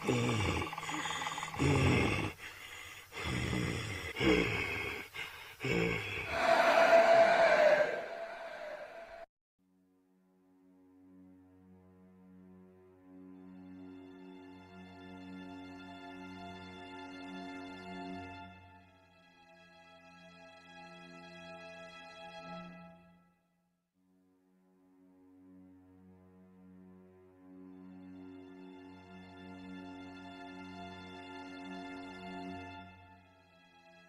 Ha ha ha ha!